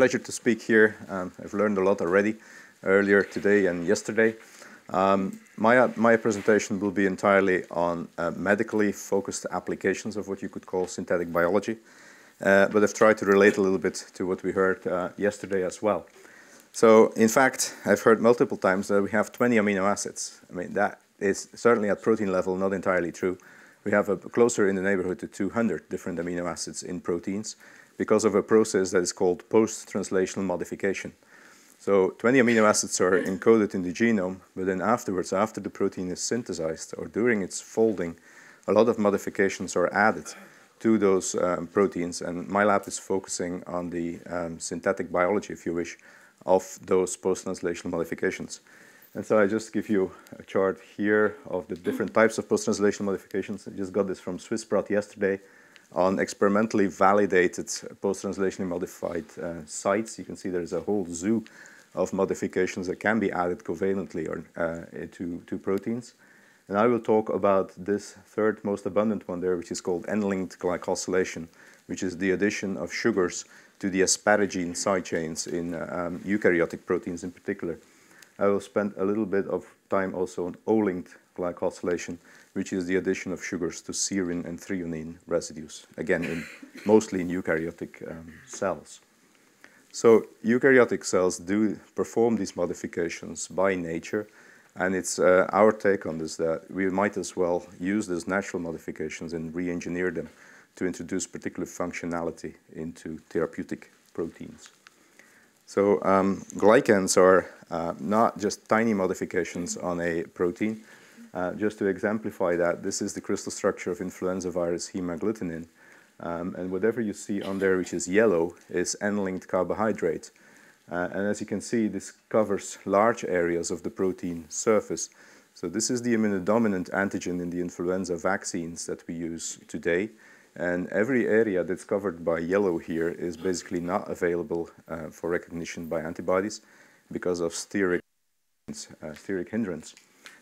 pleasure to speak here. Um, I've learned a lot already earlier today and yesterday. Um, my, uh, my presentation will be entirely on uh, medically focused applications of what you could call synthetic biology. Uh, but I've tried to relate a little bit to what we heard uh, yesterday as well. So, in fact, I've heard multiple times that we have 20 amino acids. I mean, that is certainly at protein level not entirely true. We have a closer in the neighborhood to 200 different amino acids in proteins because of a process that is called post-translational modification. So 20 amino acids are encoded in the genome, but then afterwards, after the protein is synthesized or during its folding, a lot of modifications are added to those um, proteins. And my lab is focusing on the um, synthetic biology, if you wish, of those post-translational modifications. And so I just give you a chart here of the different types of post-translational modifications. I just got this from Swissprot yesterday on experimentally validated post-translationally modified uh, sites. You can see there's a whole zoo of modifications that can be added covalently or, uh, to, to proteins. And I will talk about this third most abundant one there, which is called N-linked glycosylation, which is the addition of sugars to the asparagine side chains in uh, um, eukaryotic proteins in particular. I will spend a little bit of time also on O-linked glycosylation, which is the addition of sugars to serine and threonine residues, again, in, mostly in eukaryotic um, cells. So eukaryotic cells do perform these modifications by nature, and it's uh, our take on this that we might as well use these natural modifications and re-engineer them to introduce particular functionality into therapeutic proteins. So um, glycans are uh, not just tiny modifications on a protein. Uh, just to exemplify that, this is the crystal structure of influenza virus hemagglutinin. Um, and whatever you see on there which is yellow is N-linked carbohydrate. Uh, and as you can see, this covers large areas of the protein surface. So this is the immunodominant antigen in the influenza vaccines that we use today. And every area that's covered by yellow here is basically not available uh, for recognition by antibodies because of steric, uh, steric hindrance.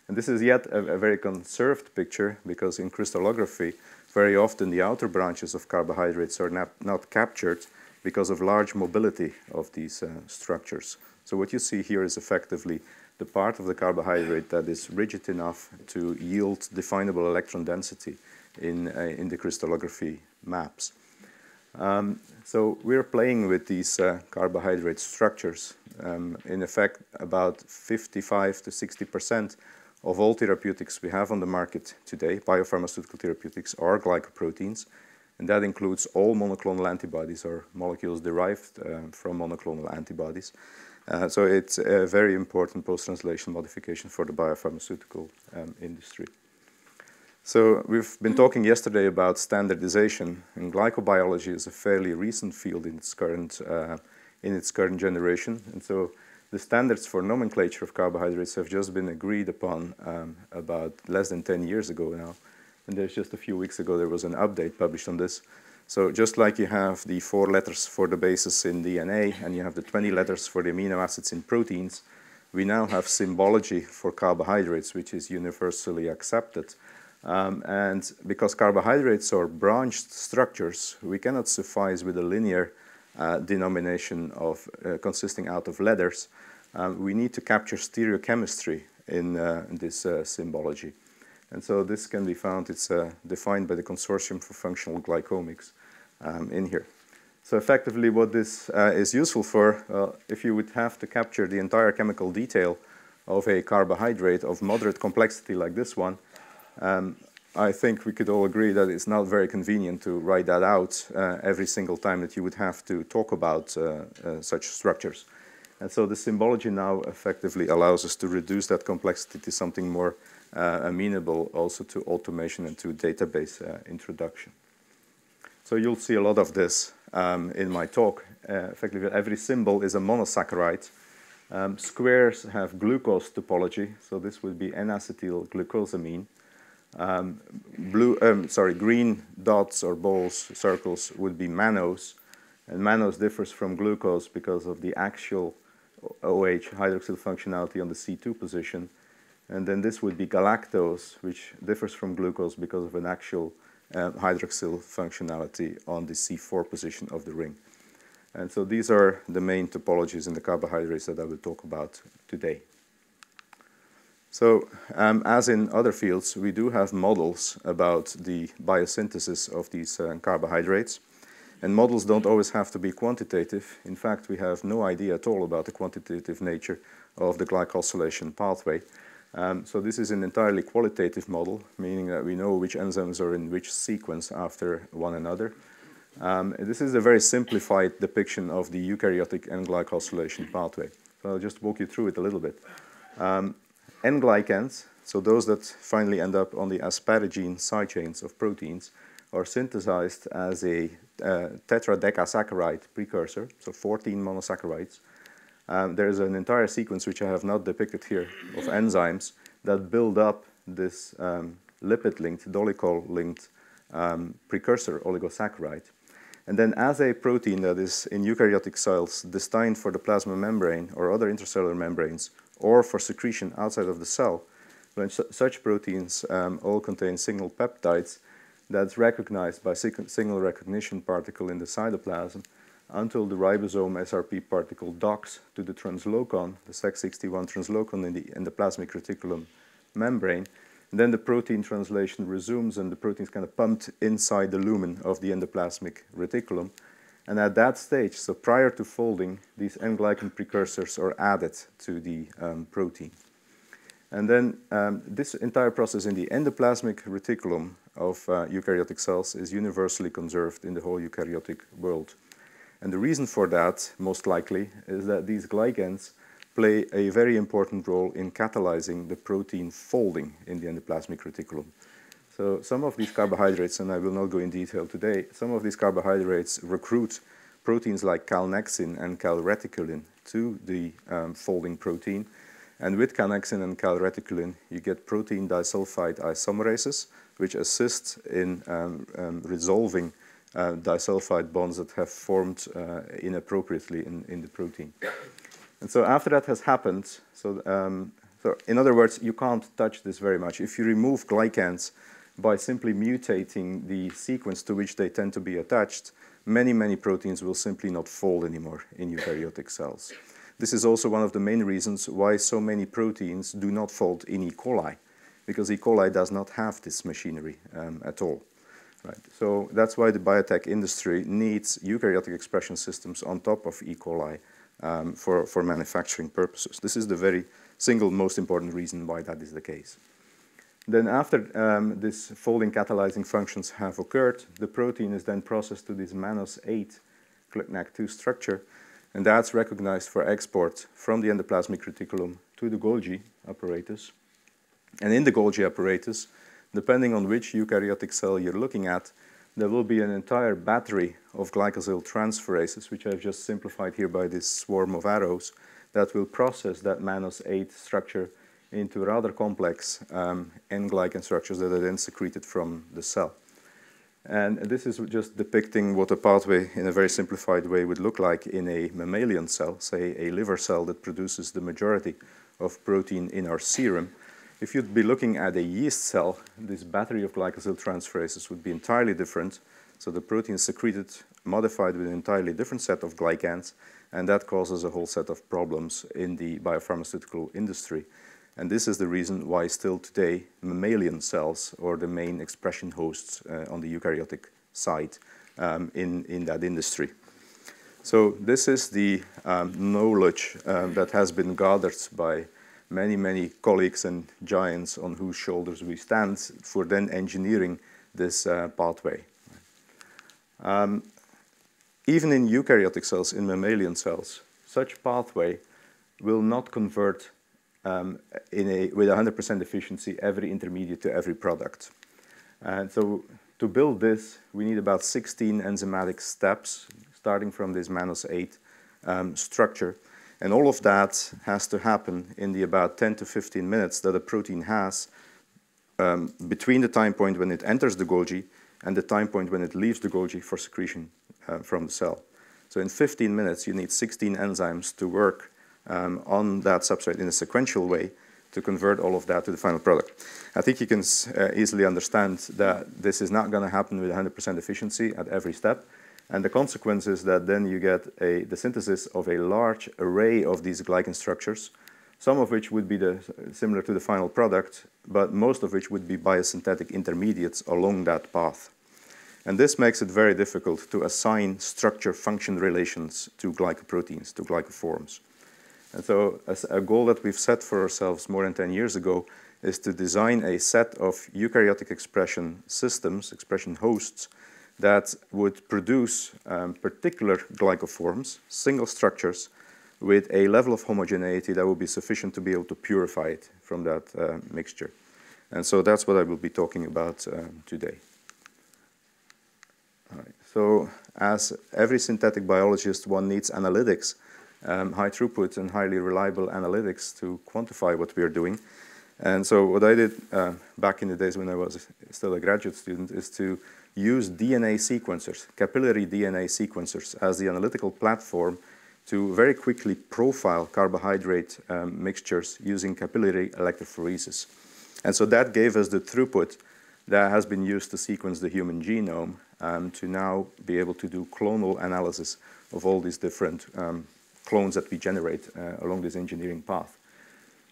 And this is yet a, a, very conserved picture because in crystallography, very often the outer branches of carbohydrates are not, not captured because of large mobility of these uh, structures. So what you see here is effectively the part of the carbohydrate that is rigid enough to yield definable electron density in, uh, in the crystallography maps. Um, so we're playing with these uh, carbohydrate structures. Um, in effect, about 55 to 60 percent of all therapeutics we have on the market today, biopharmaceutical therapeutics, are glycoproteins, and that includes all monoclonal antibodies or molecules derived uh, from monoclonal antibodies. Uh, so it's a very important post-translation modification for the biopharmaceutical um, industry. So we've been talking yesterday about standardization, and glycobiology is a fairly recent field in its current, uh, in its current generation. And so the standards for nomenclature of carbohydrates have just been agreed upon um, about less than 10 years ago now. And there's just a few weeks ago there was an update published on this. So just like you have the four letters for the bases in DNA and you have the 20 letters for the amino acids in proteins, we now have symbology for carbohydrates, which is universally accepted. Um, and because carbohydrates are branched structures, we cannot suffice with a linear denomination of uh, consisting out of letters. Um, we need to capture stereochemistry in, uh, in this uh, symbology. And so this can be found, it's uh, defined by the Consortium for Functional Glycomics um, in here. So effectively what this uh, is useful for, if you would have to capture the entire chemical detail of a carbohydrate of moderate complexity like this one, um, I think we could all agree that it's not very convenient to write that out uh, every single time that you would have to talk about uh, uh, such structures. And so the symbology now effectively allows us to reduce that complexity to something more uh, amenable also to automation and to database uh, introduction. So you'll see a lot of this um, in my talk. Uh, effectively, every symbol is a monosaccharide. Um, squares have glucose topology, so this would be N-acetyl glucosamine. Um, blue, um, sorry, green dots or balls, circles would be mannose, and mannose differs from glucose because of the axial OH hydroxyl functionality on the C2 position. And then this would be galactose, which differs from glucose because of an axial uh, hydroxyl functionality on the C4 position of the ring. And so these are the main topologies in the carbohydrates that I will talk about today. So um, as in other fields, we do have models about the biosynthesis of these uh, carbohydrates. And models don't always have to be quantitative. In fact, we have no idea at all about the quantitative nature of the glycosylation pathway. Um, so this is an entirely qualitative model, meaning that we know which enzymes are in which sequence after one another. Um, this is a very simplified depiction of the eukaryotic N-glycosylation pathway. So I'll just walk you through it a little bit. Um, N-glycans, so those that finally end up on the asparagine side chains of proteins, are synthesized as a uh, tetradecasaccharide precursor, so 14 monosaccharides. Um, there is an entire sequence, which I have not depicted here, of enzymes that build up this um, lipid-linked, dolichol-linked um, precursor oligosaccharide. And then as a protein that is in eukaryotic cells destined for the plasma membrane or other intracellular membranes or for secretion outside of the cell, when su such proteins um, all contain signal peptides that's recognized by signal recognition particle in the cytoplasm until the ribosome SRP particle docks to the translocon, the Sec61 translocon in the, in the plasmic reticulum membrane, and then the protein translation resumes and the protein is kind of pumped inside the lumen of the endoplasmic reticulum. And at that stage, so prior to folding, these N-glycan precursors are added to the um, protein. And then um, this entire process in the endoplasmic reticulum of uh, eukaryotic cells is universally conserved in the whole eukaryotic world. And the reason for that, most likely, is that these glycans play a very important role in catalyzing the protein folding in the endoplasmic reticulum. So some of these carbohydrates, and I will not go in detail today, some of these carbohydrates recruit proteins like calnexin and calreticulin to the um, folding protein. And with calnexin and calreticulin, you get protein disulfide isomerases, which assist in um, um, resolving uh, disulfide bonds that have formed uh, inappropriately in, in the protein. And so after that has happened, so, um, so in other words, you can't touch this very much. If you remove glycans by simply mutating the sequence to which they tend to be attached, many, many proteins will simply not fold anymore in eukaryotic cells. This is also one of the main reasons why so many proteins do not fold in E. coli, because E. coli does not have this machinery um, at all. Right. So that's why the biotech industry needs eukaryotic expression systems on top of E. coli um, for, for manufacturing purposes. This is the very single most important reason why that is the case. Then after um, this folding catalyzing functions have occurred, the protein is then processed to this mannose 8 NAC2 structure, and that's recognized for export from the endoplasmic reticulum to the Golgi apparatus. And in the Golgi apparatus, depending on which eukaryotic cell you're looking at, there will be an entire battery of glycosyl transferases, which I've just simplified here by this swarm of arrows, that will process that mannose 8 structure into rather complex um, N-glycan structures that are then secreted from the cell. And this is just depicting what a pathway in a very simplified way would look like in a mammalian cell, say a liver cell that produces the majority of protein in our serum. If you'd be looking at a yeast cell, this battery of glycosyl transferases would be entirely different. So the protein is secreted, modified with an entirely different set of glycans, and that causes a whole set of problems in the biopharmaceutical industry. And this is the reason why still today mammalian cells are the main expression hosts uh, on the eukaryotic side um, in, in that industry. So this is the um, knowledge um, that has been gathered by many, many colleagues and giants on whose shoulders we stand for then engineering this uh, pathway. Um, even in eukaryotic cells, in mammalian cells, such pathway will not convert um, in a, with 100% efficiency every intermediate to every product. And so to build this, we need about 16 enzymatic steps, starting from this mannose 8 um, structure. And all of that has to happen in the about 10 to 15 minutes that a protein has um, between the time point when it enters the Golgi and the time point when it leaves the Golgi for secretion uh, from the cell. So in 15 minutes, you need 16 enzymes to work um, on that substrate in a sequential way to convert all of that to the final product. I think you can uh, easily understand that this is not going to happen with 100% efficiency at every step. And the consequence is that then you get a, the synthesis of a large array of these glycan structures, some of which would be the, similar to the final product, but most of which would be biosynthetic intermediates along that path. And this makes it very difficult to assign structure-function relations to glycoproteins, to glycoforms. And so a goal that we've set for ourselves more than 10 years ago is to design a set of eukaryotic expression systems, expression hosts, that would produce um, particular glycoforms, single structures, with a level of homogeneity that would be sufficient to be able to purify it from that uh, mixture. And so that's what I will be talking about um, today. So as every synthetic biologist, one needs analytics, um, high throughput and highly reliable analytics to quantify what we are doing. And so what I did uh, back in the days when I was still a graduate student is to use DNA sequencers, capillary DNA sequencers, as the analytical platform to very quickly profile carbohydrate um, mixtures using capillary electrophoresis. And so that gave us the throughput that has been used to sequence the human genome um, to now be able to do clonal analysis of all these different um, clones that we generate uh, along this engineering path.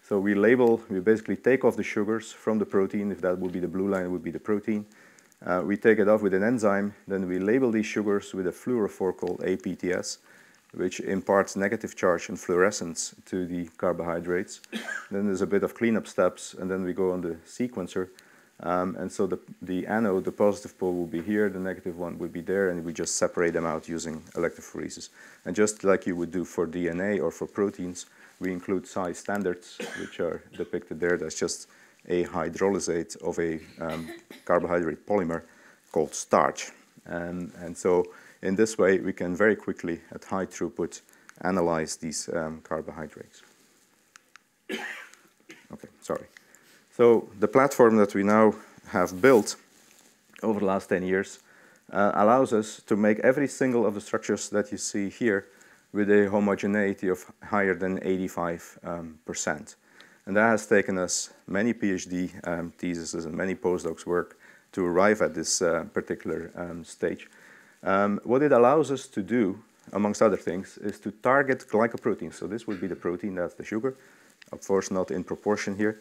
So we label, we basically take off the sugars from the protein, if that would be the blue line, it would be the protein. Uh, we take it off with an enzyme, then we label these sugars with a fluorophore called APTS, which imparts negative charge and fluorescence to the carbohydrates. then there's a bit of cleanup steps, and then we go on the sequencer. Um, and so the, the anode, the positive pole will be here, the negative one will be there, and we just separate them out using electrophoresis. And just like you would do for DNA or for proteins, we include size standards, which are depicted there. That's just a hydrolysate of a um, carbohydrate polymer called starch. And, and so in this way, we can very quickly, at high throughput, analyze these um, carbohydrates. Okay, sorry. So the platform that we now have built over the last 10 years uh, allows us to make every single of the structures that you see here with a homogeneity of higher than 85%. Um, and that has taken us many PhD um, theses and many postdocs work to arrive at this uh, particular um, stage. Um, what it allows us to do, amongst other things, is to target glycoproteins. So this would be the protein, that's the sugar. Of course, not in proportion here.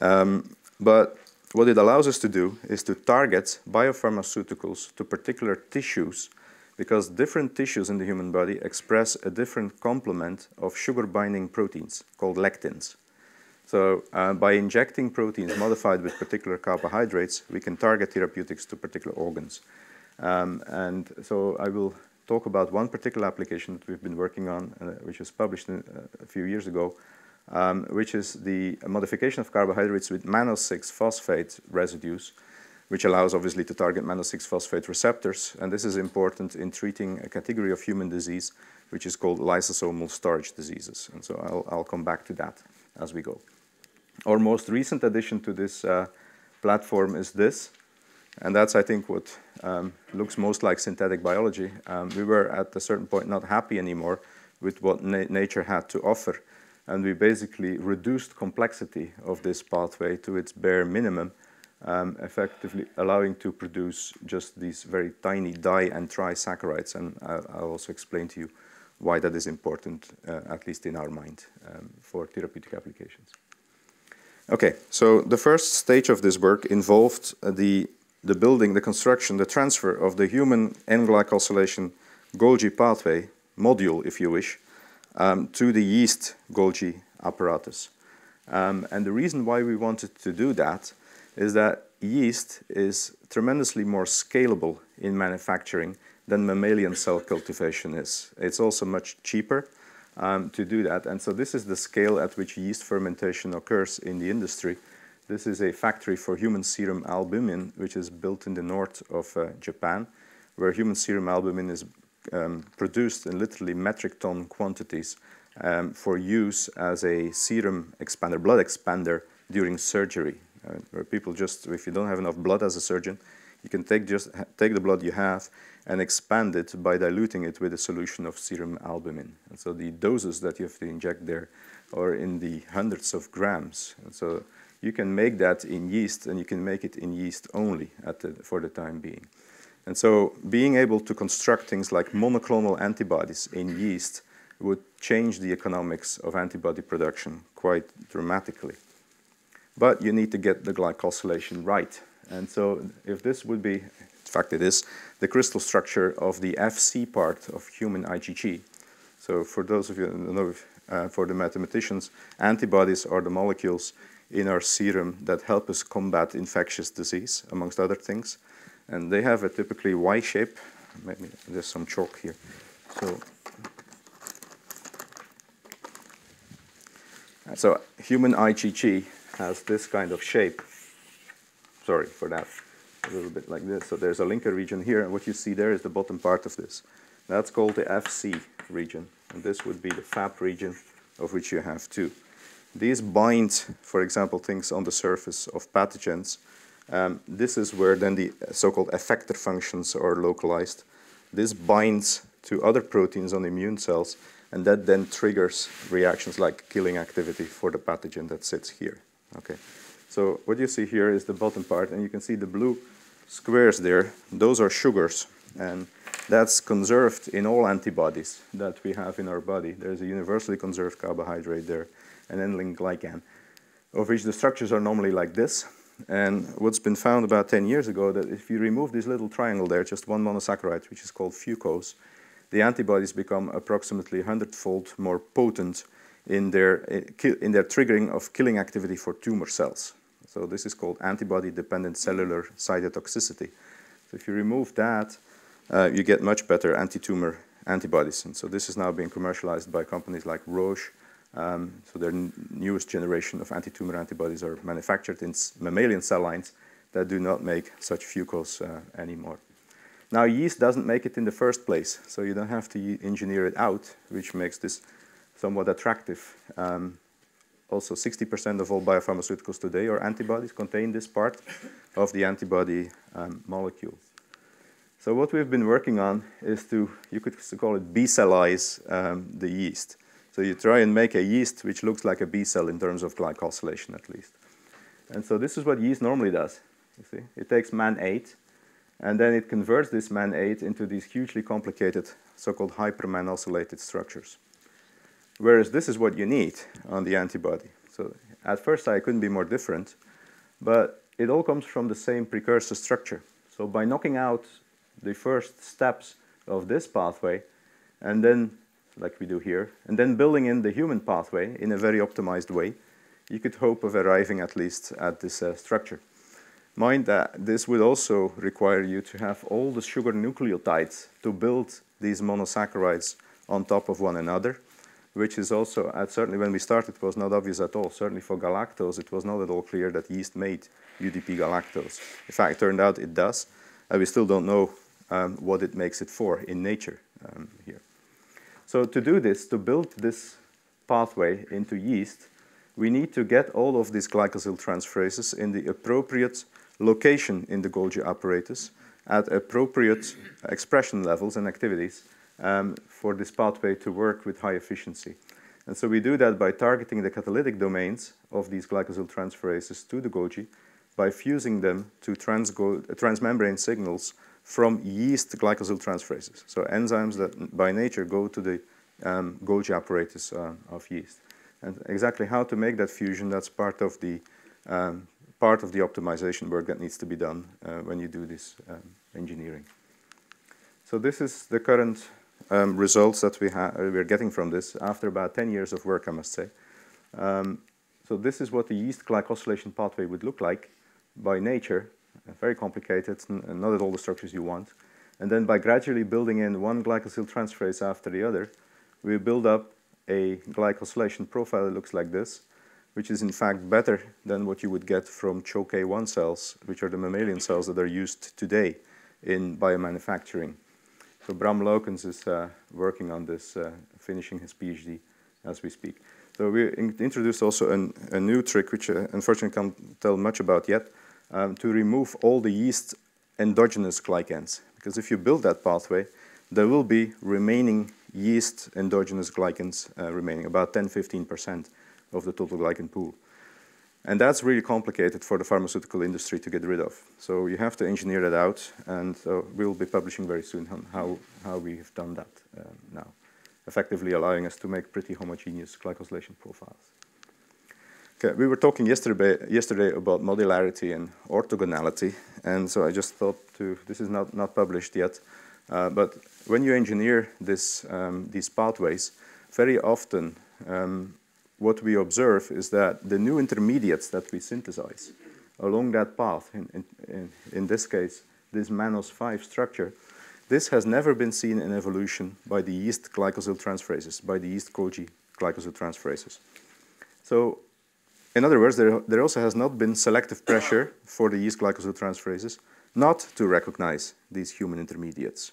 Um, but what it allows us to do is to target biopharmaceuticals to particular tissues because different tissues in the human body express a different complement of sugar-binding proteins called lectins. So uh, by injecting proteins modified with particular carbohydrates, we can target therapeutics to particular organs. Um, and so I will talk about one particular application that we've been working on, uh, which was published uh, a few years ago, um, which is the modification of carbohydrates with mannose-6 phosphate residues which allows obviously to target mannose-6-phosphate receptors. And this is important in treating a category of human disease, which is called lysosomal storage diseases. And so I'll, I'll come back to that as we go. Our most recent addition to this uh, platform is this. And that's, I think, what um, looks most like synthetic biology. Um, we were at a certain point not happy anymore with what na nature had to offer. And we basically reduced complexity of this pathway to its bare minimum um, effectively allowing to produce just these very tiny di and trisaccharides. And I'll, I'll, also explain to you why that is important, uh, at least in our mind, um, for therapeutic applications. Okay, so the first stage of this work involved the, the building, the construction, the transfer of the human N-glycosylation Golgi pathway module, if you wish, um, to the yeast Golgi apparatus. Um, and the reason why we wanted to do that is that yeast is tremendously more scalable in manufacturing than mammalian cell cultivation is. It's also much cheaper um, to do that. And so this is the scale at which yeast fermentation occurs in the industry. This is a factory for human serum albumin, which is built in the north of uh, Japan, where human serum albumin is um, produced in literally metric ton quantities um, for use as a serum expander, blood expander during surgery uh, where people just, if you don't have enough blood as a surgeon, you can take just take the blood you have and expand it by diluting it with a solution of serum albumin. And so the doses that you have to inject there are in the hundreds of grams. And so you can make that in yeast, and you can make it in yeast only the, for the time being. And so being able to construct things like monoclonal antibodies in yeast would change the economics of antibody production quite dramatically. But you need to get the glycosylation right. And so if this would be, in fact it is, the crystal structure of the FC part of human IgG. So for those of you who know, uh, for the mathematicians, antibodies are the molecules in our serum that help us combat infectious disease, amongst other things. And they have a typically Y shape. Maybe there's some chalk here. So, so human IgG has this kind of shape. Sorry for that. A little bit like this. So there's a linker region here, and what you see there is the bottom part of this. That's called the FC region, and this would be the FAP region, of which you have two. These bind, for example, things on the surface of pathogens um, this is where then the so-called effector functions are localized. This binds to other proteins on immune cells, and that then triggers reactions like killing activity for the pathogen that sits here. Okay, so what you see here is the bottom part, and you can see the blue squares there. Those are sugars, and that's conserved in all antibodies that we have in our body. There's a universally conserved carbohydrate there, an N-link glycan, of which the structures are normally like this. And what's been found about 10 years ago that if you remove this little triangle there, just one monosaccharide, which is called fucose, the antibodies become approximately 100-fold more potent in their, in their triggering of killing activity for tumor cells. So this is called antibody-dependent cellular cytotoxicity. So if you remove that, uh, you get much better anti-tumor antibodies. And so this is now being commercialized by companies like Roche, um, so their newest generation of anti-tumor antibodies are manufactured in mammalian cell lines that do not make such fucose uh, anymore. Now yeast doesn't make it in the first place, so you don't have to engineer it out, which makes this somewhat attractive. Um, also, 60% of all biopharmaceuticals today are antibodies, contain this part of the antibody um, molecule. So what we've been working on is to, you could call it B-cellize um, the yeast. So you try and make a yeast which looks like a B cell in terms of glycosylation at least. And so this is what yeast normally does. You see, it takes MAN8, and then it converts this MAN8 into these hugely complicated so-called hypermanosylated structures. Whereas this is what you need on the antibody. So at first I couldn't be more different, but it all comes from the same precursor structure. So by knocking out the first steps of this pathway, and then like we do here, and then building in the human pathway in a very optimized way, you could hope of arriving at least at this uh, structure. Mind that this would also require you to have all the sugar nucleotides to build these monosaccharides on top of one another, which is also, uh, certainly when we started, was not obvious at all. Certainly for galactose, it was not at all clear that yeast made UDP galactose. In fact, it turned out it does. and we still don't know um, what it makes it for in nature um, here. So to do this, to build this pathway into yeast, we need to get all of these glycosyl transferases in the appropriate location in the Golgi apparatus at appropriate expression levels and activities um, for this pathway to work with high efficiency. And so we do that by targeting the catalytic domains of these glycosyl transferases to the Golgi by fusing them to transmembrane signals from yeast glycosyl transferases. So enzymes that by nature go to the um, Golgi apparatus uh, of yeast. And exactly how to make that fusion, that's part of the, um, part of the optimization work that needs to be done uh, when you do this um, engineering. So this is the current um, results that we we're getting from this after about 10 years of work, I must say. Um, so this is what the yeast glycosylation pathway would look like by nature very complicated and not at all the structures you want. And then by gradually building in one glycosyl transferase after the other, we build up a glycosylation profile that looks like this, which is in fact better than what you would get from CHO-K1 cells, which are the mammalian cells that are used today in biomanufacturing. So Bram Loukens is uh, working on this, uh, finishing his PhD as we speak. So we in introduced also an, a new trick, which uh, unfortunately can't tell much about yet, um, to remove all the yeast endogenous glycans. Because if you build that pathway, there will be remaining yeast endogenous glycans uh, remaining, about 10-15% of the total glycan pool. And that's really complicated for the pharmaceutical industry to get rid of. So you have to engineer that out, and uh, we'll be publishing very soon on how, how we've done that uh, now, effectively allowing us to make pretty homogeneous glycosylation profiles. Okay, we were talking yesterday, yesterday about modularity and orthogonality, and so I just thought to, this is not, not published yet, uh, but when you engineer this, um, these pathways, very often um, what we observe is that the new intermediates that we synthesize along that path, in, in, in, this case, this mannose 5 structure, this has never been seen in evolution by the yeast glycosyl transferases, by the yeast Golgi glycosyl transferases. So, in other words, there, there also has not been selective pressure for the yeast glycosyltransferases not to recognize these human intermediates.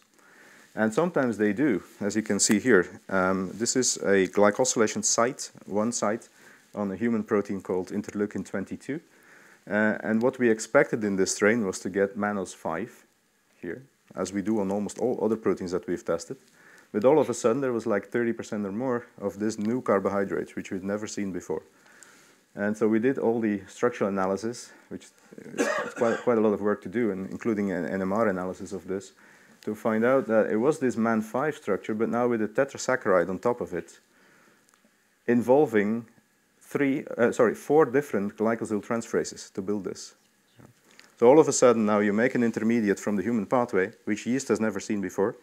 And sometimes they do, as you can see here. Um, this is a glycosylation site, one site, on a human protein called interleukin 22. Uh, and what we expected in this strain was to get mannose 5 here, as we do on almost all other proteins that we've tested. But all of a sudden, there was like 30% or more of this new carbohydrate, which we'd never seen before. And so we did all the structural analysis, which is quite, quite a lot of work to do, and including an NMR analysis of this to find out that it was this MAN5 structure, but now with a tetrasaccharide on top of it, involving three, uh, sorry, four different glycosyl transferases to build this. So all of a sudden now you make an intermediate from the human pathway, which yeast has never seen before,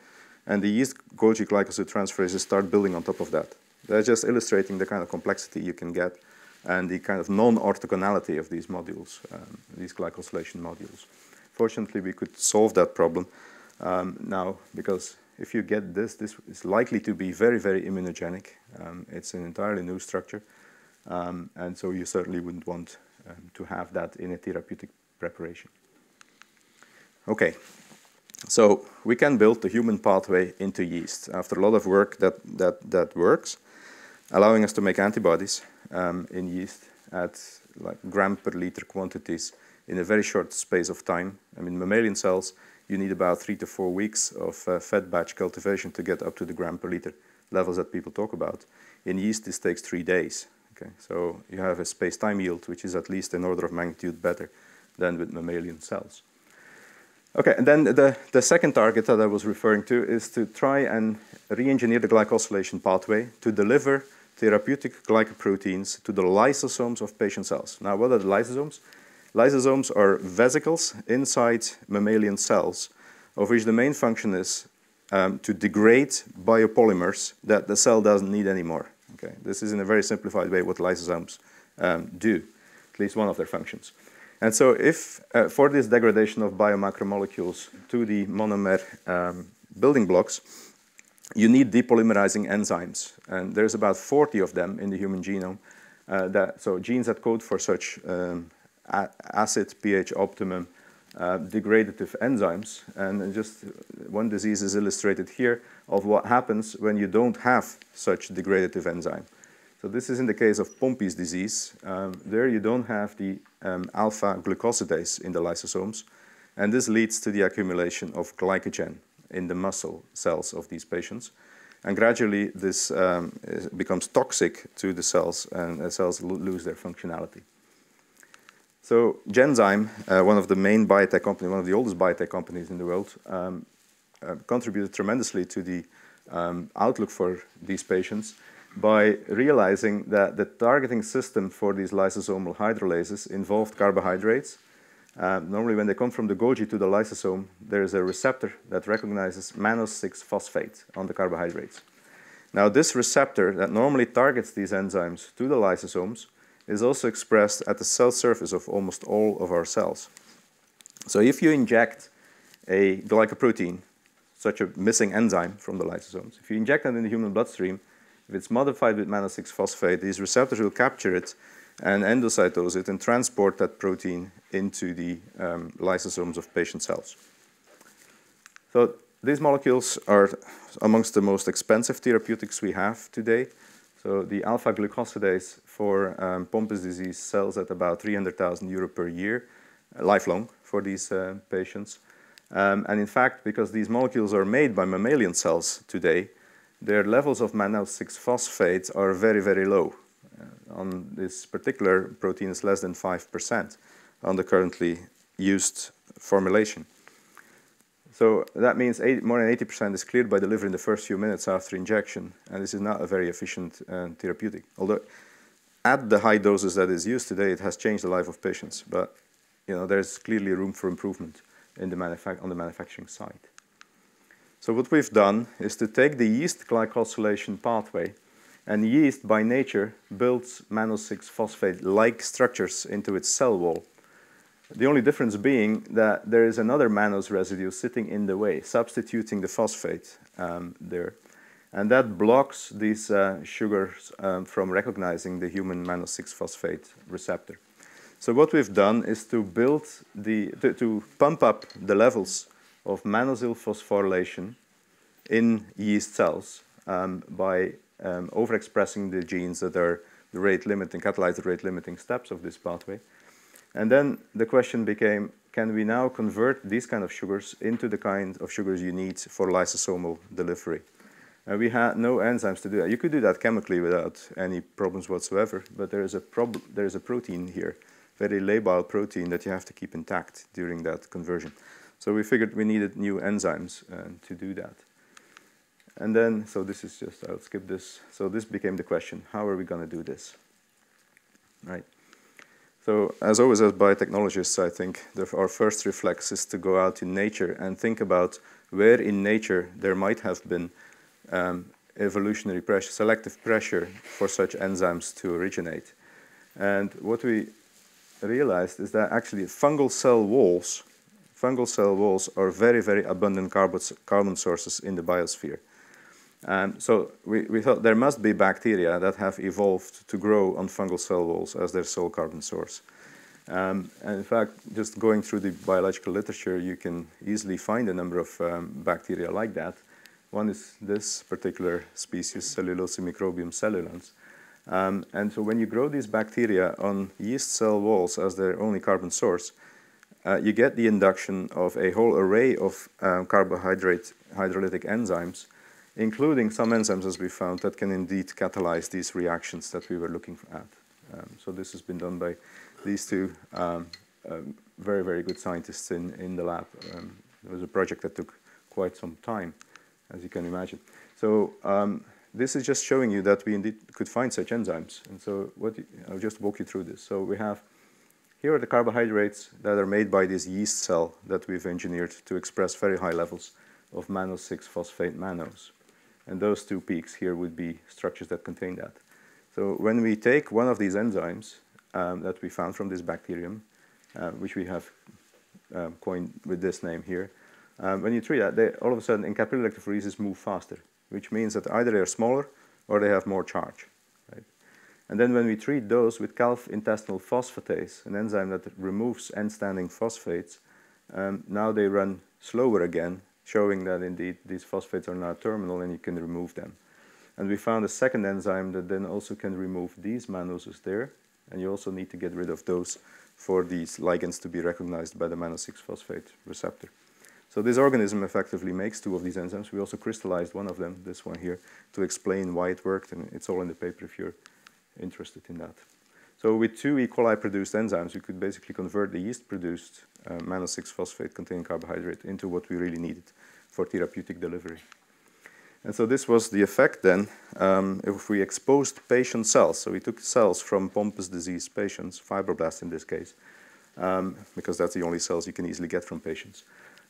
and the yeast Golgi glycosyl transferases start building on top of that. They're just illustrating the kind of complexity you can get and the kind of non-orthogonality of these modules, um, these glycosylation modules. Fortunately, we could solve that problem um, now, because if you get this, this is likely to be very, very immunogenic. Um, it's an entirely new structure, um, and so you certainly wouldn't want um, to have that in a therapeutic preparation. Okay, so we can build the human pathway into yeast. After a lot of work that, that, that works, allowing us to make antibodies um, in yeast at like gram per liter quantities in a very short space of time. I mean, mammalian cells, you need about three to four weeks of uh, fed batch cultivation to get up to the gram per liter levels that people talk about. In yeast, this takes three days. Okay, so you have a space-time yield, which is at least an order of magnitude better than with mammalian cells. Okay, and then the, the second target that I was referring to is to try and re-engineer the glycosylation pathway to deliver therapeutic glycoproteins to the lysosomes of patient cells. Now, what are the lysosomes? Lysosomes are vesicles inside mammalian cells, of which the main function is um, to degrade biopolymers that the cell doesn't need anymore. Okay, this is in a very simplified way what lysosomes um, do, at least one of their functions. And so if, uh, for this degradation of biomacromolecules to the monomer um, building blocks, you need depolymerizing enzymes. And there's about 40 of them in the human genome. Uh, that, so genes that code for such um, acid pH optimum uh, degradative enzymes. And just one disease is illustrated here of what happens when you don't have such degradative enzyme. So this is in the case of Pompe's disease. Um, there you don't have the um, alpha glucosidase in the lysosomes. And this leads to the accumulation of glycogen in the muscle cells of these patients. And gradually this um, becomes toxic to the cells and the cells lo lose their functionality. So Genzyme, uh, one of the main biotech companies, one of the oldest biotech companies in the world, um, uh, contributed tremendously to the um, outlook for these patients by realizing that the targeting system for these lysosomal hydrolases involved carbohydrates. Uh, normally when they come from the Golgi to the lysosome, there is a receptor that recognizes mannose 6-phosphate on the carbohydrates. Now this receptor that normally targets these enzymes to the lysosomes is also expressed at the cell surface of almost all of our cells. So if you inject a glycoprotein, such a missing enzyme from the lysosomes, if you inject that in the human bloodstream, if it's modified with mannose 6-phosphate, these receptors will capture it and endocytose it and transport that protein into the um, lysosomes of patient cells. So these molecules are amongst the most expensive therapeutics we have today. So the alpha glucosidase for um, Pompe's disease sells at about 300,000 euro per year, lifelong for these uh, patients. Um, and in fact, because these molecules are made by mammalian cells today, their levels of mannose 6-phosphate are very, very low. On this particular protein is less than 5% on the currently used formulation. So that means 80, more than 80% is cleared by the liver in the first few minutes after injection, and this is not a very efficient uh, therapeutic. Although at the high doses that is used today, it has changed the life of patients, but you know, there's clearly room for improvement in the on the manufacturing side. So what we've done is to take the yeast glycosylation pathway, and yeast by nature builds mannose-6-phosphate-like structures into its cell wall. The only difference being that there is another mannose residue sitting in the way, substituting the phosphate um, there. And that blocks these uh, sugars um, from recognizing the human mannose-6-phosphate receptor. So what we've done is to build the, to, to pump up the levels of mannose phosphorylation in yeast cells um, by um, overexpressing the genes that are the rate limiting, catalyze the rate limiting steps of this pathway. And then the question became, can we now convert these kind of sugars into the kind of sugars you need for lysosomal delivery? And we had no enzymes to do that. You could do that chemically without any problems whatsoever, but there is a, prob there is a protein here, very labile protein that you have to keep intact during that conversion. So we figured we needed new enzymes uh, to do that. And then, so this is just, I'll skip this. So this became the question, how are we going to do this? Right. So as always, as biotechnologists, I think our first reflex is to go out in nature and think about where in nature there might have been um, evolutionary pressure, selective pressure for such enzymes to originate. And what we realized is that actually fungal cell walls, fungal cell walls are very, very abundant carbon sources in the biosphere. Um, so we, we thought there must be bacteria that have evolved to grow on fungal cell walls as their sole carbon source. Um, and in fact, just going through the biological literature, you can easily find a number of um, bacteria like that. One is this particular species, Cellulocimicrobium cellulans. Um, and so when you grow these bacteria on yeast cell walls as their only carbon source, uh, you get the induction of a whole array of um, carbohydrate hydrolytic enzymes including some enzymes, as we found, that can indeed catalyze these reactions that we were looking at. Um, so this has been done by these two um, um, very, very good scientists in, in the lab. Um, it was a project that took quite some time, as you can imagine. So um, this is just showing you that we indeed could find such enzymes. And so what you, I'll just walk you through this. So we have here are the carbohydrates that are made by this yeast cell that we've engineered to express very high levels of mannose-6-phosphate mannose. And those two peaks here would be structures that contain that. So when we take one of these enzymes um, that we found from this bacterium, uh, which we have um, coined with this name here, um, when you treat that, they all of a sudden in capillary electrophoresis move faster, which means that either they're smaller or they have more charge. Right? And then when we treat those with calf intestinal phosphatase, an enzyme that removes end-standing phosphates, um, now they run slower again showing that indeed these phosphates are now terminal and you can remove them. And we found a second enzyme that then also can remove these mannoses there, and you also need to get rid of those for these ligands to be recognized by the mannose-6-phosphate receptor. So this organism effectively makes two of these enzymes. We also crystallized one of them, this one here, to explain why it worked, and it's all in the paper if you're interested in that. So with two E. coli produced enzymes, we could basically convert the yeast produced uh, mannose-6-phosphate containing carbohydrate into what we really needed for therapeutic delivery. And so this was the effect then um, if we exposed patient cells. So we took cells from Pompe's disease patients, fibroblasts in this case, um, because that's the only cells you can easily get from patients.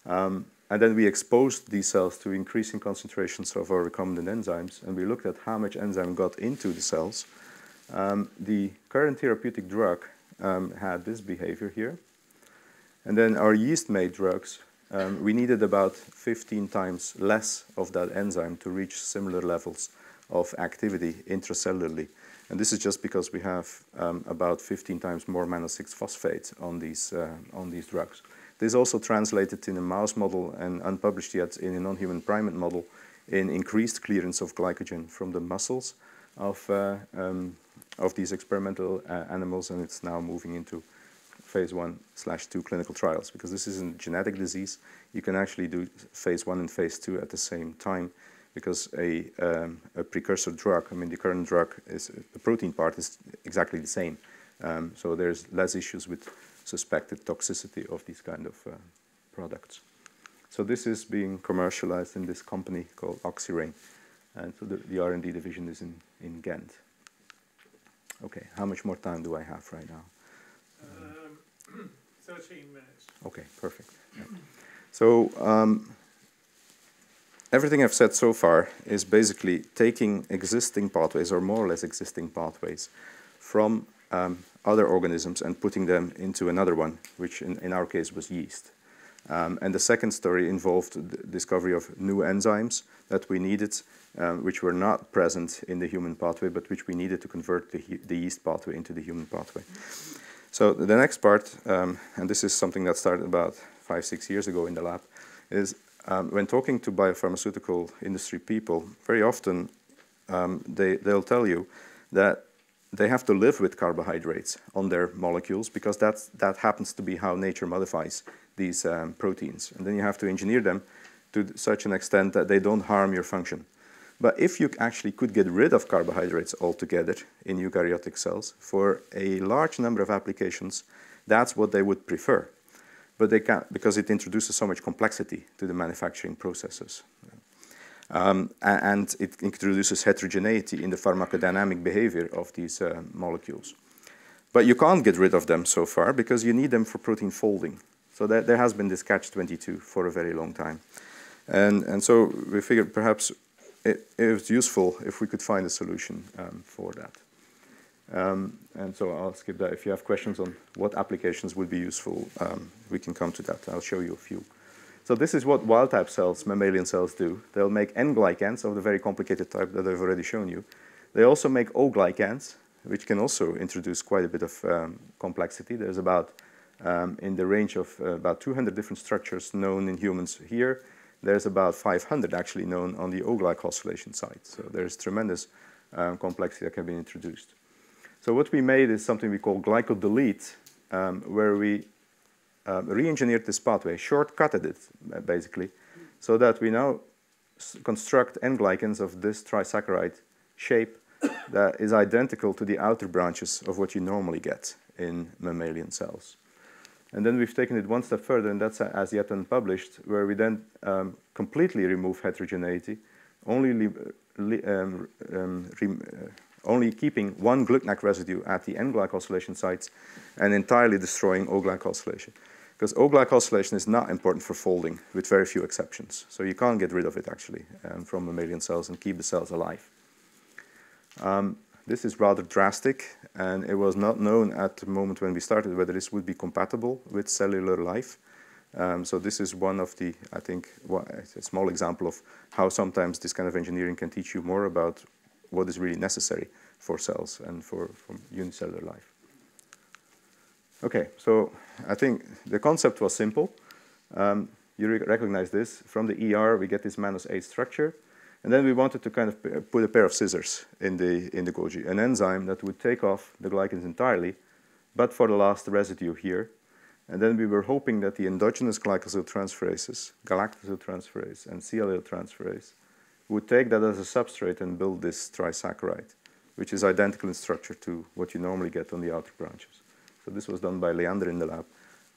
Um, and then we exposed these cells to increasing concentrations of our recombinant enzymes, and we looked at how much enzyme got into the cells. Um, the current therapeutic drug um, had this behavior here. And then our yeast-made drugs, um, we needed about 15 times less of that enzyme to reach similar levels of activity intracellularly. And this is just because we have um, about 15 times more mannose-6-phosphate on these, uh, on these drugs. This also translated in a mouse model and unpublished yet in a non-human primate model in increased clearance of glycogen from the muscles of, uh, um, of these experimental uh, animals, and it's now moving into phase one slash two clinical trials because this is a genetic disease. You can actually do phase one and phase two at the same time because a, um, a precursor drug, I mean the current drug, is the protein part is exactly the same. Um, so there's less issues with suspected toxicity of these kind of uh, products. So this is being commercialized in this company called Oxirain. And so the, the R&D division is in, in Ghent. Okay, how much more time do I have right now? Um, 13 minutes. Okay, perfect. So um, everything I've said so far is basically taking existing pathways or more or less existing pathways from um, other organisms and putting them into another one, which in, in our case was yeast. Um, and the second story involved the discovery of new enzymes that we needed, um, which were not present in the human pathway, but which we needed to convert the, the yeast pathway into the human pathway. So the next part, um, and this is something that started about five, six years ago in the lab, is um, when talking to biopharmaceutical industry people, very often um, they, they'll tell you that they have to live with carbohydrates on their molecules because that's, that happens to be how nature modifies these um, proteins. And then you have to engineer them to such an extent that they don't harm your function. But if you actually could get rid of carbohydrates altogether in eukaryotic cells for a large number of applications, that's what they would prefer. But they can't because it introduces so much complexity to the manufacturing processes. Um, and it introduces heterogeneity in the pharmacodynamic behavior of these uh, molecules. But you can't get rid of them so far because you need them for protein folding. So there, there has been this catch-22 for a very long time. And, and so we figured perhaps it, it was useful if we could find a solution um, for that. Um, and so I'll skip that. If you have questions on what applications would be useful, um, we can come to that. I'll show you a few. So this is what wild-type cells, mammalian cells, do. They'll make N-glycans of the very complicated type that I've already shown you. They also make O-glycans, which can also introduce quite a bit of um, complexity. There's about, um, in the range of uh, about 200 different structures known in humans here. There's about 500 actually known on the O-glycosylation side. So there's tremendous um, complexity that can be introduced. So what we made is something we call glycodelete, um, where we uh, re-engineered this pathway, shortcutted it, uh, basically, so that we now construct N-glycans of this trisaccharide shape that is identical to the outer branches of what you normally get in mammalian cells. And then we've taken it one step further, and that's as yet unpublished, where we then um, completely remove heterogeneity, only, um, um, uh, only keeping one GlcNAc residue at the N-glycosylation sites and entirely destroying O-glycosylation. Because O-glycosylation is not important for folding, with very few exceptions. So you can't get rid of it, actually, um, from mammalian cells and keep the cells alive. This is rather drastic, and it was not known at the moment when we started whether this would be compatible with cellular life. Um, so this is one of the, I think, a small example of how sometimes this kind of engineering can teach you more about what is really necessary for cells and for, for unicellular life. Okay, so I think the concept was simple. Um, you re recognize this. From the ER, we get this Mannose 8 structure. And then we wanted to kind of put a pair of scissors in the, in the Golgi, an enzyme that would take off the glycans entirely, but for the last residue here. And then we were hoping that the endogenous glycosyl transferases, galactosyl transferase and transferase, would take that as a substrate and build this trisaccharide, which is identical in structure to what you normally get on the outer branches. So this was done by Leander in the lab,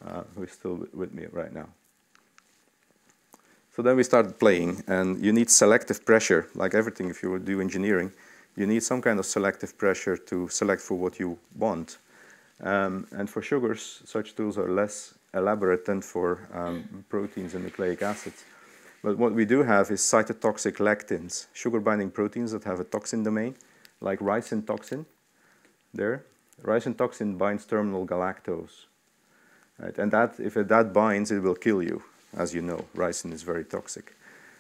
uh, who is still with me right now. So then we started playing, and you need selective pressure, like everything if you do engineering. You need some kind of selective pressure to select for what you want. Um, and for sugars, such tools are less elaborate than for um, proteins and nucleic acids. But what we do have is cytotoxic lectins, sugar-binding proteins that have a toxin domain, like ricin toxin there. Ricin toxin binds terminal galactose. Right? And that, if that binds, it will kill you as you know, ricin is very toxic.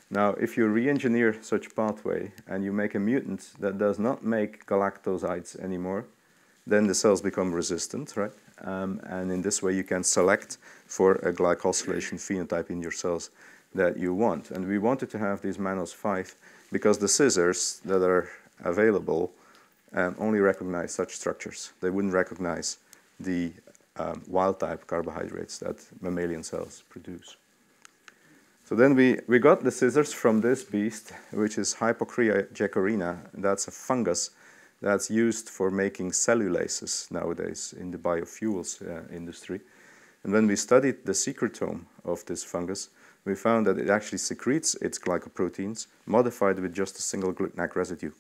Now, if you re-engineer such pathway and you make a mutant that does not make galactosides anymore, then the cells become resistant, right? Um, and in this way, you can select for a glycosylation phenotype in your cells that you want. And we wanted to have these Mannose 5 because the scissors that are available um, only recognize such structures. They wouldn't recognize the um, wild-type carbohydrates that mammalian cells produce. So then we, we got the scissors from this beast, which is Hypocrea jecorina. That's a fungus that's used for making cellulases nowadays in the biofuels uh, industry. And when we studied the secretome of this fungus, we found that it actually secretes its glycoproteins modified with just a single GlcNAc residue,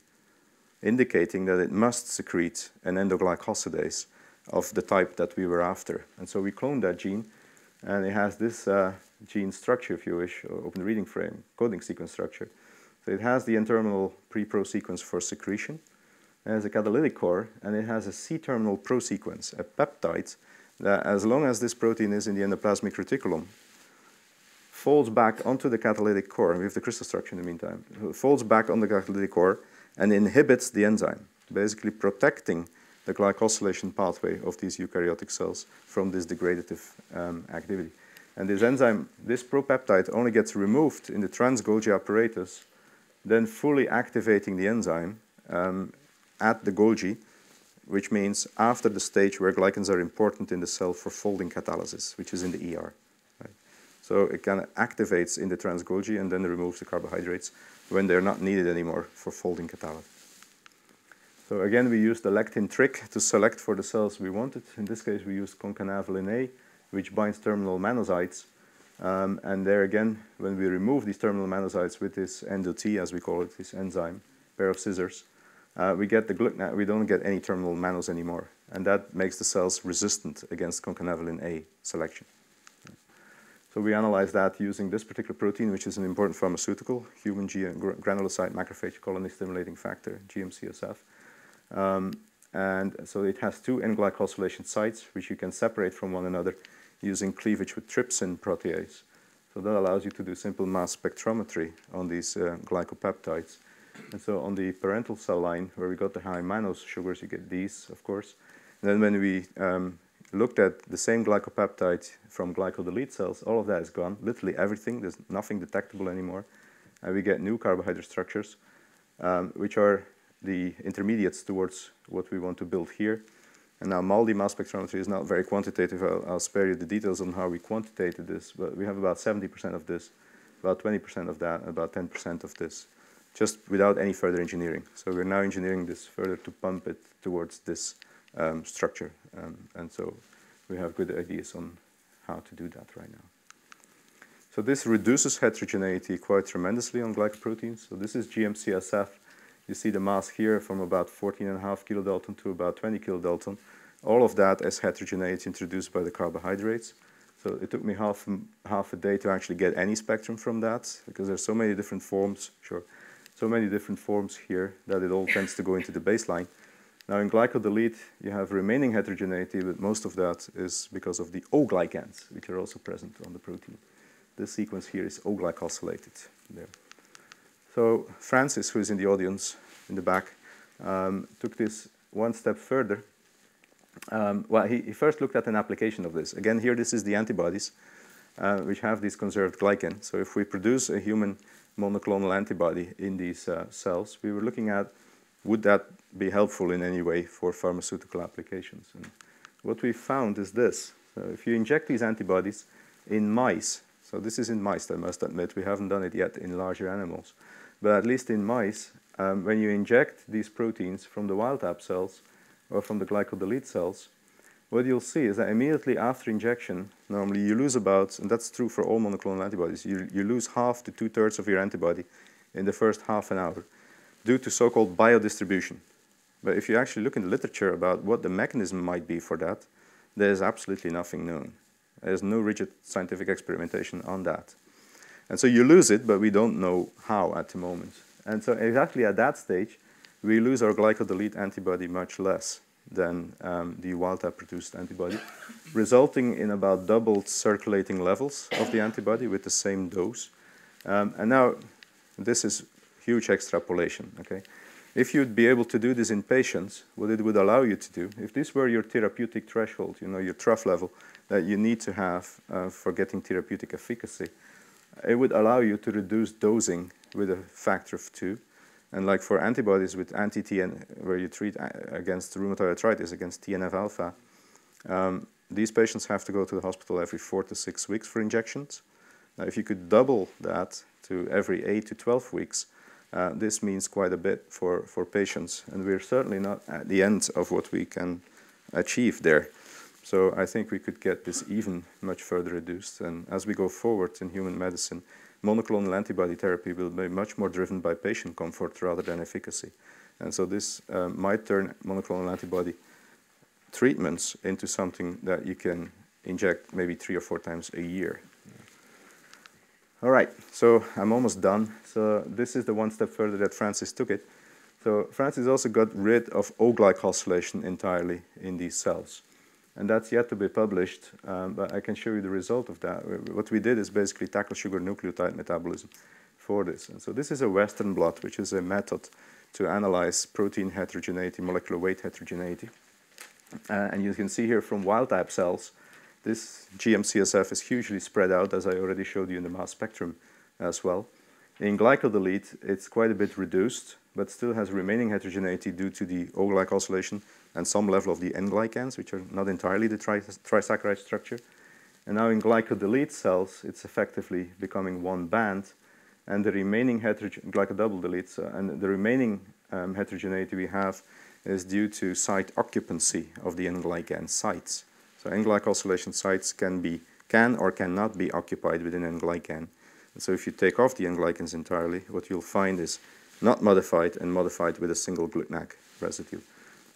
indicating that it must secrete an endoglycosidase of the type that we were after. And so we cloned that gene, and it has this uh, gene structure, if you wish, open reading frame, coding sequence structure. So it has the N-terminal pre-pro sequence for secretion, it has a catalytic core, and it has a C-terminal pro sequence, a peptide that as long as this protein is in the endoplasmic reticulum, folds back onto the catalytic core. We have the crystal structure in the meantime. Folds back on the catalytic core and inhibits the enzyme, basically protecting the glycosylation pathway of these eukaryotic cells from this degradative um, activity. And this enzyme, this propeptide, only gets removed in the trans-Golgi apparatus, then fully activating the enzyme um, at the Golgi, which means after the stage where glycans are important in the cell for folding catalysis, which is in the ER. Right? So it kind of activates in the trans-Golgi and then removes the carbohydrates when they're not needed anymore for folding catalysis. So again, we used the lectin trick to select for the cells we wanted. In this case, we used concanavalin A, which binds terminal monocytes. Um, and there again, when we remove these terminal monocytes with this endo-T, as we call it, this enzyme, pair of scissors, uh, we get the GlcNAc, we don't get any terminal mannose anymore. And that makes the cells resistant against concanavalin A selection. So we analyze that using this particular protein, which is an important pharmaceutical, human granulocyte macrophage colony stimulating factor, GM-CSF. Um, and so it has two N-glycosylation sites, which you can separate from one another using cleavage with trypsin protease. So that allows you to do simple mass spectrometry on these uh, glycopeptides. And so on the parental cell line, where we got the high mannose sugars, you get these, of course. And then when we um, looked at the same glycopeptide from glycodelete cells, all of that is gone, literally everything. There's nothing detectable anymore. And we get new carbohydrate structures, um, which are the intermediates towards what we want to build here. And now MALDI mass spectrometry is not very quantitative. I'll, I'll, spare you the details on how we quantitated this, but we have about 70% of this, about 20% of that, about 10% of this, just without any further engineering. So we're now engineering this further to pump it towards this um, structure. Um, and so we have good ideas on how to do that right now. So this reduces heterogeneity quite tremendously on glycoproteins. So this is GM-CSF you see the mass here from about 14.5 kilodalton to about 20 kilodalton. All of that is heterogeneity introduced by the carbohydrates. So it took me half, half a day to actually get any spectrum from that because there's so many different forms, sure, so many different forms here that it all tends to go into the baseline. Now in glycodelete, you have remaining heterogeneity, but most of that is because of the O-glycans, which are also present on the protein. This sequence here is O-glycosylated there. So Francis, who is in the audience in the back, um, took this one step further. Um, well, he, he, first looked at an application of this. Again, here this is the antibodies, uh, which have this conserved glycan. So if we produce a human monoclonal antibody in these uh, cells, we were looking at would that be helpful in any way for pharmaceutical applications. And what we found is this. So if you inject these antibodies in mice, so this is in mice, I must admit, we haven't done it yet in larger animals. But at least in mice, um, when you inject these proteins from the wild type cells or from the glycodelete cells, what you'll see is that immediately after injection, normally you lose about, and that's true for all monoclonal antibodies, you, you lose half to two thirds of your antibody in the first half an hour due to so called biodistribution. But if you actually look in the literature about what the mechanism might be for that, there is absolutely nothing known. There's no rigid scientific experimentation on that. And so you lose it, but we don't know how at the moment. And so exactly at that stage, we lose our glycodelete antibody much less than um, the wild-type produced antibody, resulting in about doubled circulating levels of the antibody with the same dose. Um, and now, this is huge extrapolation, okay? If you'd be able to do this in patients, what it would allow you to do, if this were your therapeutic threshold, you know, your trough level that you need to have uh, for getting therapeutic efficacy, it would allow you to reduce dosing with a factor of two. And like for antibodies with anti-TN, where you treat against rheumatoid arthritis, against TNF-alpha, um, these patients have to go to the hospital every four to six weeks for injections. Now, if you could double that to every 8 to 12 weeks, uh, this means quite a bit for, for patients. And we're certainly not at the end of what we can achieve there. So I think we could get this even much further reduced. And as we go forward in human medicine, monoclonal antibody therapy will be much more driven by patient comfort rather than efficacy. And so this uh, might turn monoclonal antibody treatments into something that you can inject maybe three or four times a year. All right, so I'm almost done. So this is the one step further that Francis took it. So Francis also got rid of O-glycosylation entirely in these cells. And that's yet to be published, um, but I can show you the result of that. What we did is basically tackle sugar nucleotide metabolism for this. And so this is a Western blot, which is a method to analyze protein heterogeneity, molecular weight heterogeneity. Uh, and you can see here from wild-type cells, this GM-CSF is hugely spread out, as I already showed you in the mass spectrum as well. In glycodelete, it's quite a bit reduced, but still has remaining heterogeneity due to the O-glycosylation and some level of the N-glycans, which are not entirely the tri trisaccharide structure. And now in glycodelete cells, it's effectively becoming one band, and the remaining glycodouble deletes, uh, and the remaining um, heterogeneity we have is due to site occupancy of the N-glycan sites. So N-glycosylation sites can be can or cannot be occupied within N-glycan. So if you take off the N-glycans entirely, what you'll find is not modified and modified with a single GLUTNAC residue.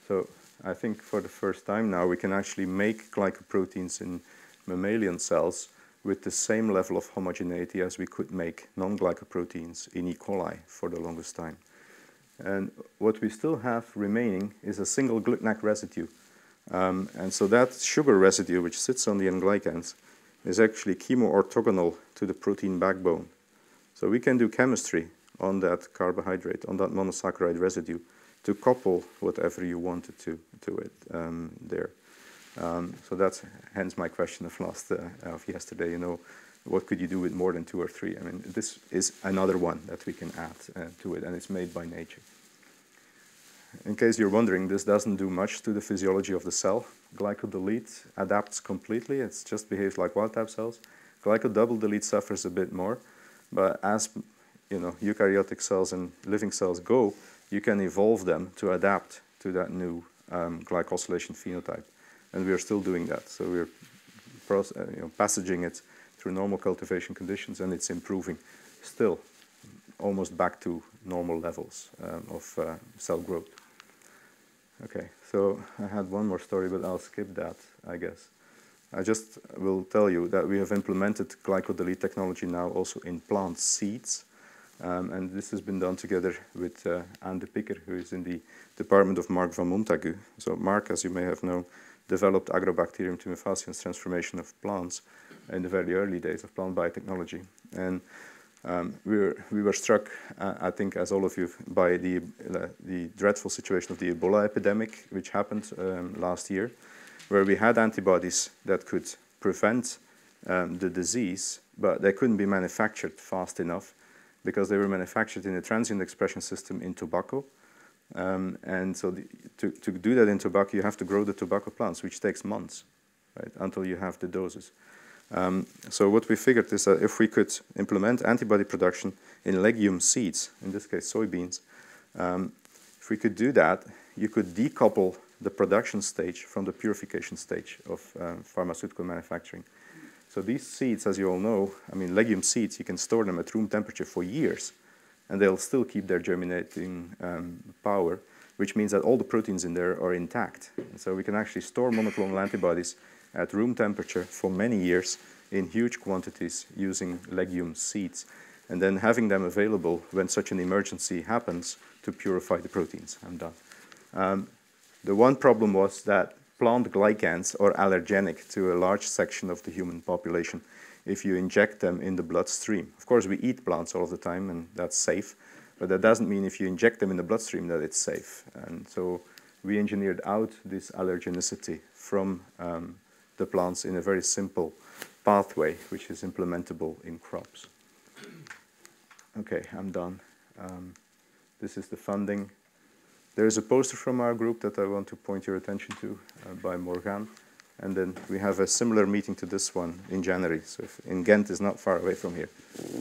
So I think for the first time now we can actually make glycoproteins in mammalian cells with the same level of homogeneity as we could make non-glycoproteins in E. coli for the longest time. And what we still have remaining is a single GLUTNAC residue. Um, and so that sugar residue, which sits on the N-glycans, is actually chemoorthogonal to the protein backbone. So we can do chemistry on that carbohydrate, on that monosaccharide residue, to couple whatever you wanted to to it um, there. Um, so that's hence my question of last uh, of yesterday. You know, what could you do with more than two or three? I mean, this is another one that we can add uh, to it, and it's made by nature. In case you're wondering, this doesn't do much to the physiology of the cell. Glycodelete adapts completely; it just behaves like wild-type cells. Glycodouble delete suffers a bit more, but as you know, eukaryotic cells and living cells go, you can evolve them to adapt to that new um, glycosylation phenotype. And we are still doing that. So we're uh, you know, passaging it through normal cultivation conditions and it's improving still almost back to normal levels um, of uh, cell growth. Okay, so I had one more story, but I'll skip that, I guess. I just will tell you that we have implemented glycodelete technology now also in plant seeds. Um, and this has been done together with uh, Anne de Picker, who is in the department of Mark van Montagu. So Mark, as you may have known, developed Agrobacterium tumefaciens transformation of plants in the very early days of plant biotechnology. And um, we, were, we were struck, uh, I think, as all of you, by the, uh, the dreadful situation of the Ebola epidemic, which happened um, last year, where we had antibodies that could prevent um, the disease, but they couldn't be manufactured fast enough because they were manufactured in a transient expression system in tobacco. Um, and so the, to, to do that in tobacco, you have to grow the tobacco plants, which takes months, right, until you have the doses. Um, so what we figured is that if we could implement antibody production in legume seeds, in this case soybeans, um, if we could do that, you could decouple the production stage from the purification stage of uh, pharmaceutical manufacturing. So these seeds, as you all know, I mean, legume seeds, you can store them at room temperature for years, and they'll still keep their germinating um, power, which means that all the proteins in there are intact. And so we can actually store monoclonal antibodies at room temperature for many years in huge quantities using legume seeds, and then having them available when such an emergency happens to purify the proteins. I'm done. Um, the one problem was that plant glycans are allergenic to a large section of the human population if you inject them in the bloodstream. Of course, we eat plants all the time, and that's safe, but that doesn't mean if you inject them in the bloodstream that it's safe. And so we engineered out this allergenicity from um, the plants in a very simple pathway, which is implementable in crops. Okay, I'm done. Um, this is the funding. There is a poster from our group that I want to point your attention to uh, by Morgan. And then we have a similar meeting to this one in January. So if, in Ghent is not far away from here.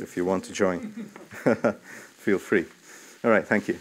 If you want to join, feel free. All right, thank you.